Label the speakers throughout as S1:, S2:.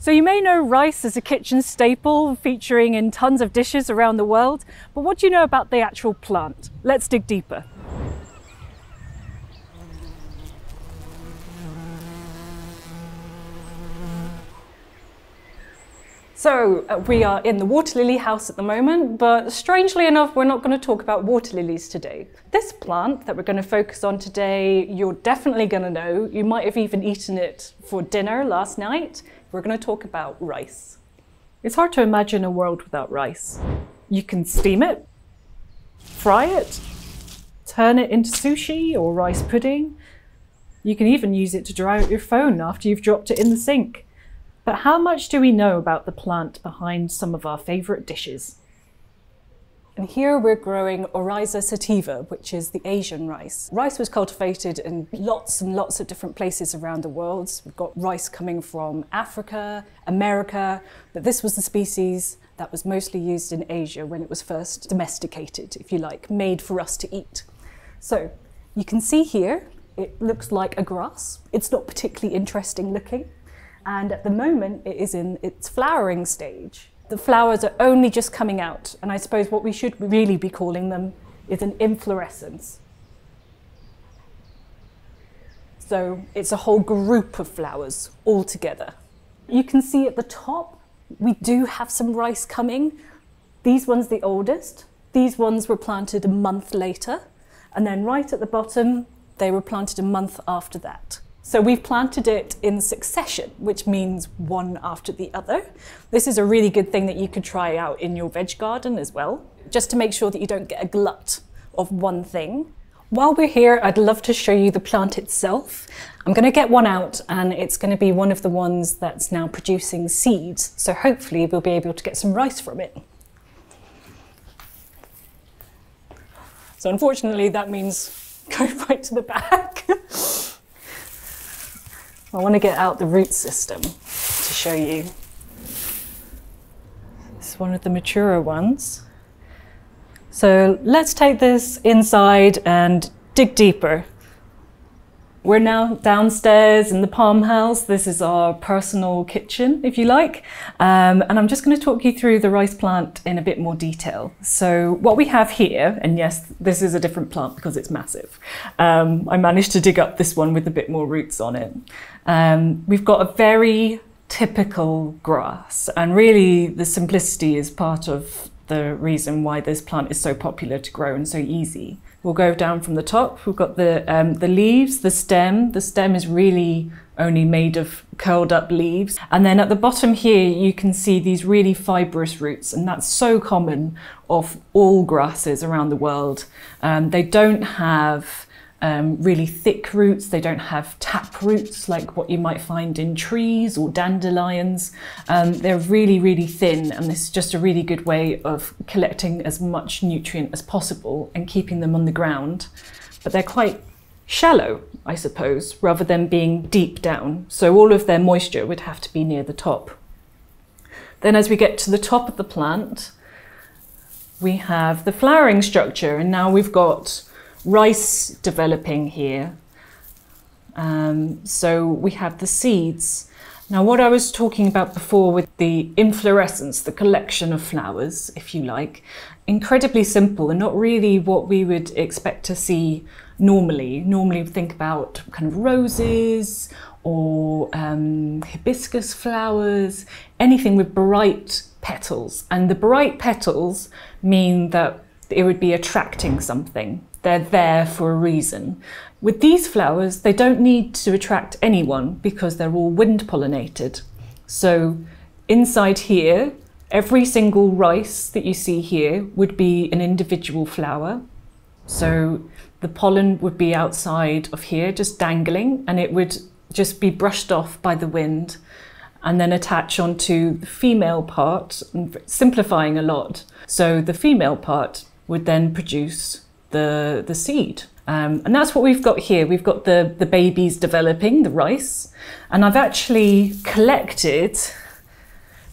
S1: So you may know rice as a kitchen staple featuring in tons of dishes around the world, but what do you know about the actual plant? Let's dig deeper. So uh, we are in the water lily house at the moment, but strangely enough, we're not going to talk about water lilies today. This plant that we're going to focus on today, you're definitely going to know. You might have even eaten it for dinner last night. We're going to talk about rice. It's hard to imagine a world without rice. You can steam it, fry it, turn it into sushi or rice pudding. You can even use it to dry out your phone after you've dropped it in the sink. But how much do we know about the plant behind some of our favourite dishes? And here we're growing Oryza sativa, which is the Asian rice. Rice was cultivated in lots and lots of different places around the world. We've got rice coming from Africa, America, but this was the species that was mostly used in Asia when it was first domesticated, if you like, made for us to eat. So you can see here, it looks like a grass. It's not particularly interesting looking. And at the moment, it is in its flowering stage. The flowers are only just coming out, and I suppose what we should really be calling them is an inflorescence. So it's a whole group of flowers all together. You can see at the top, we do have some rice coming. These ones the oldest. These ones were planted a month later. And then right at the bottom, they were planted a month after that. So we've planted it in succession, which means one after the other. This is a really good thing that you could try out in your veg garden as well, just to make sure that you don't get a glut of one thing. While we're here, I'd love to show you the plant itself. I'm going to get one out and it's going to be one of the ones that's now producing seeds. So hopefully we'll be able to get some rice from it. So unfortunately that means go right to the back. I want to get out the root system to show you. This is one of the maturer ones. So let's take this inside and dig deeper. We're now downstairs in the Palm House. This is our personal kitchen, if you like. Um, and I'm just going to talk you through the rice plant in a bit more detail. So what we have here, and yes, this is a different plant because it's massive. Um, I managed to dig up this one with a bit more roots on it. Um, we've got a very typical grass and really the simplicity is part of the reason why this plant is so popular to grow and so easy. We'll go down from the top. We've got the, um, the leaves, the stem. The stem is really only made of curled up leaves. And then at the bottom here, you can see these really fibrous roots, and that's so common of all grasses around the world. Um, they don't have um, really thick roots. They don't have tap roots like what you might find in trees or dandelions. Um, they're really, really thin, and this is just a really good way of collecting as much nutrient as possible and keeping them on the ground. But they're quite shallow, I suppose, rather than being deep down. So all of their moisture would have to be near the top. Then as we get to the top of the plant, we have the flowering structure, and now we've got rice developing here. Um, so we have the seeds. Now, what I was talking about before with the inflorescence, the collection of flowers, if you like, incredibly simple and not really what we would expect to see normally. Normally, we think about kind of roses or um, hibiscus flowers, anything with bright petals. And the bright petals mean that it would be attracting something. They're there for a reason. With these flowers, they don't need to attract anyone because they're all wind pollinated. So inside here, every single rice that you see here would be an individual flower. So the pollen would be outside of here, just dangling, and it would just be brushed off by the wind and then attach onto the female part, simplifying a lot. So the female part would then produce the, the seed. Um, and that's what we've got here. We've got the, the babies developing, the rice. And I've actually collected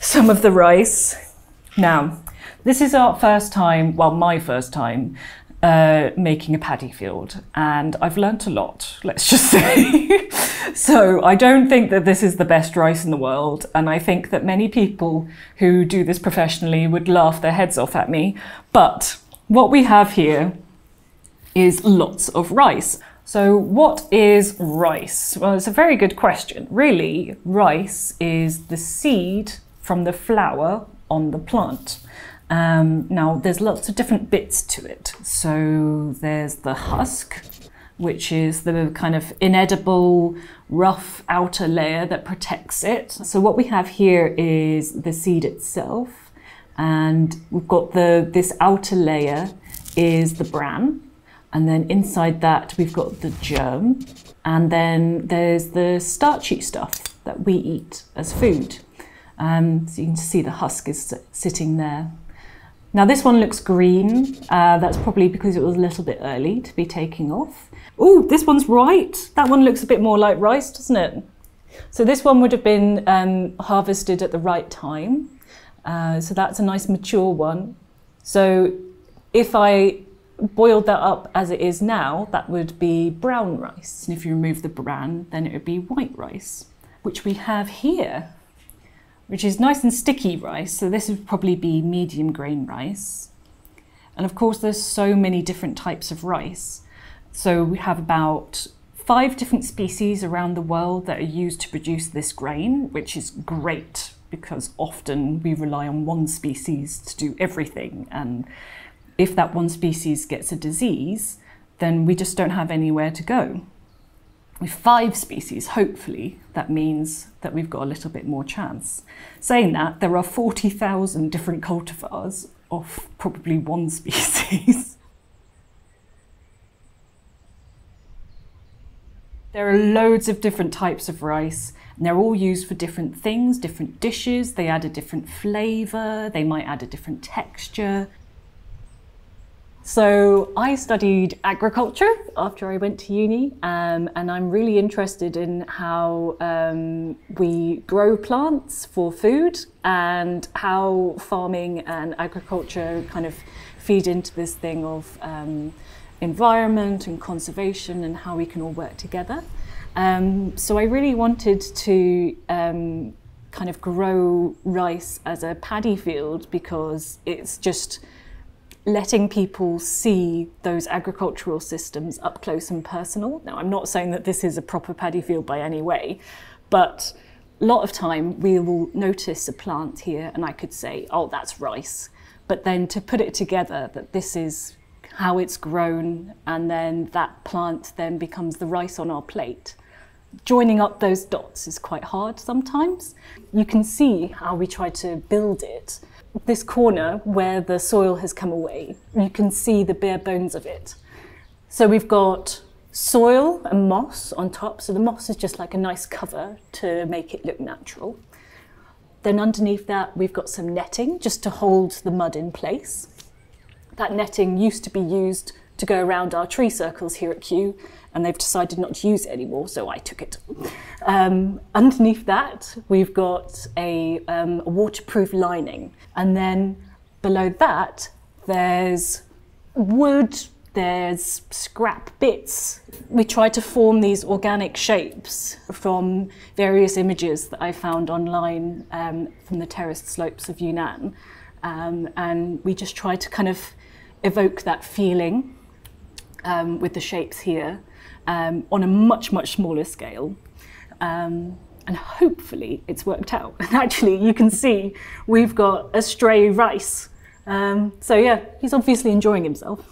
S1: some of the rice. Now, this is our first time, well, my first time, uh, making a paddy field, and I've learnt a lot, let's just say. so I don't think that this is the best rice in the world, and I think that many people who do this professionally would laugh their heads off at me. But what we have here is lots of rice. So, what is rice? Well, it's a very good question. Really, rice is the seed from the flower on the plant. Um, now, there's lots of different bits to it. So there's the husk, which is the kind of inedible, rough outer layer that protects it. So what we have here is the seed itself, and we've got the this outer layer is the bran, and then inside that we've got the germ, and then there's the starchy stuff that we eat as food. Um, so you can see the husk is sitting there. Now this one looks green. Uh, that's probably because it was a little bit early to be taking off. Oh, this one's right. That one looks a bit more like rice, doesn't it? So this one would have been um, harvested at the right time. Uh, so that's a nice mature one. So if I boiled that up as it is now, that would be brown rice. And if you remove the bran, then it would be white rice, which we have here which is nice and sticky rice. So this would probably be medium grain rice. And of course, there's so many different types of rice. So we have about five different species around the world that are used to produce this grain, which is great because often we rely on one species to do everything. And if that one species gets a disease, then we just don't have anywhere to go with five species, hopefully, that means that we've got a little bit more chance. Saying that, there are 40,000 different cultivars of probably one species. there are loads of different types of rice, and they're all used for different things, different dishes. They add a different flavour, they might add a different texture, so I studied agriculture after I went to uni, um, and I'm really interested in how um, we grow plants for food and how farming and agriculture kind of feed into this thing of um, environment and conservation and how we can all work together. Um, so I really wanted to um, kind of grow rice as a paddy field because it's just letting people see those agricultural systems up close and personal. Now, I'm not saying that this is a proper paddy field by any way, but a lot of time we will notice a plant here and I could say, oh, that's rice. But then to put it together that this is how it's grown and then that plant then becomes the rice on our plate. Joining up those dots is quite hard sometimes. You can see how we try to build it this corner where the soil has come away, you can see the bare bones of it. So we've got soil and moss on top. So the moss is just like a nice cover to make it look natural. Then underneath that, we've got some netting just to hold the mud in place. That netting used to be used to go around our tree circles here at Kew and they've decided not to use it anymore, so I took it. Um, underneath that, we've got a, um, a waterproof lining, and then below that, there's wood, there's scrap bits. We tried to form these organic shapes from various images that I found online um, from the terraced slopes of Yunnan. Um, and we just tried to kind of evoke that feeling um, with the shapes here um, on a much, much smaller scale. Um, and hopefully it's worked out. And actually, you can see we've got a stray rice. Um, so, yeah, he's obviously enjoying himself.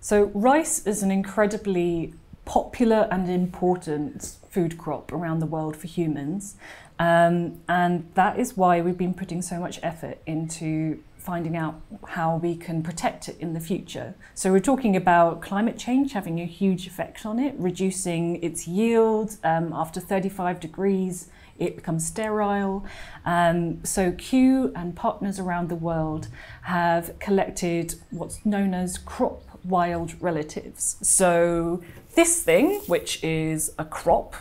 S1: So, rice is an incredibly popular and important food crop around the world for humans. Um, and that is why we've been putting so much effort into finding out how we can protect it in the future. So we're talking about climate change having a huge effect on it, reducing its yield um, after 35 degrees. It becomes sterile. Um, so Kew and partners around the world have collected what's known as crop wild relatives. So this thing, which is a crop,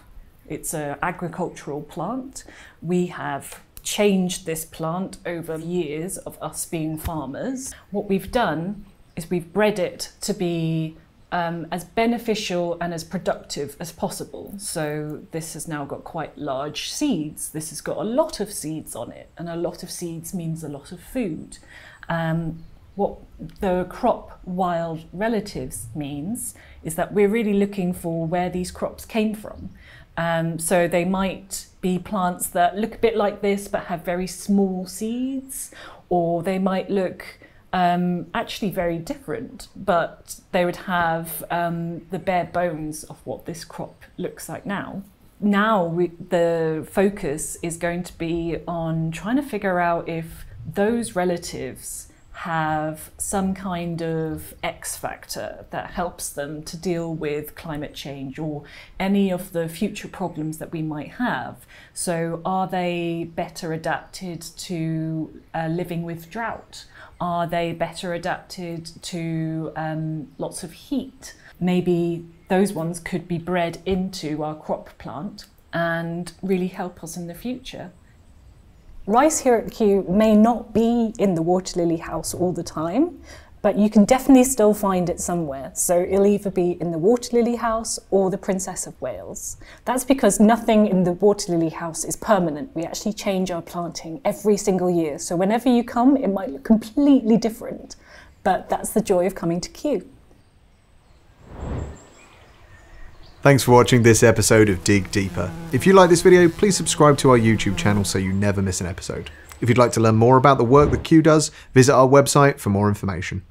S1: it's an agricultural plant. We have changed this plant over years of us being farmers. What we've done is we've bred it to be um, as beneficial and as productive as possible. So this has now got quite large seeds. This has got a lot of seeds on it, and a lot of seeds means a lot of food. Um, what the crop wild relatives means is that we're really looking for where these crops came from. Um, so they might be plants that look a bit like this but have very small seeds, or they might look um, actually very different, but they would have um, the bare bones of what this crop looks like now. Now we, the focus is going to be on trying to figure out if those relatives have some kind of X factor that helps them to deal with climate change or any of the future problems that we might have. So, are they better adapted to uh, living with drought? Are they better adapted to um, lots of heat? Maybe those ones could be bred into our crop plant and really help us in the future. Rice here at Kew may not be in the water lily house all the time, but you can definitely still find it somewhere. So it'll either be in the water lily house or the Princess of Wales. That's because nothing in the water lily house is permanent. We actually change our planting every single year. So whenever you come, it might look completely different, but that's the joy of coming to Kew.
S2: Thanks for watching this episode of Dig Deeper. If you like this video, please subscribe to our YouTube channel so you never miss an episode. If you'd like to learn more about the work that Kew does, visit our website for more information.